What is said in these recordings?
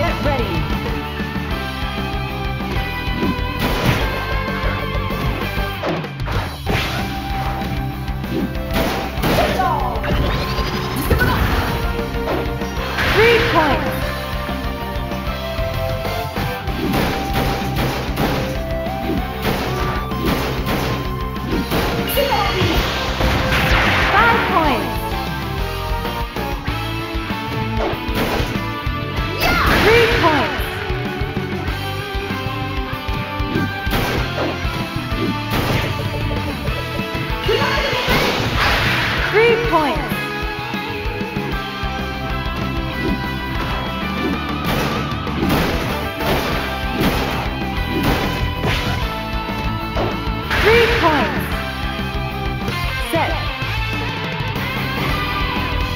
Get ready.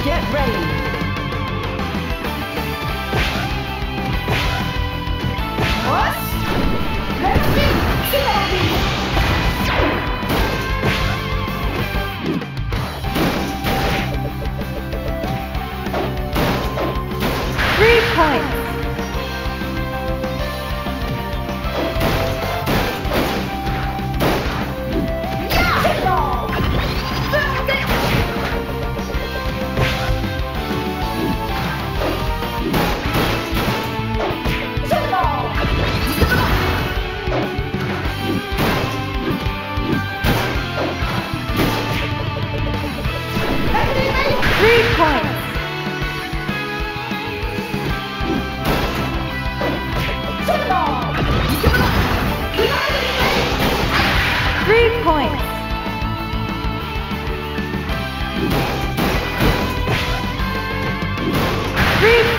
Get ready.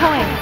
point.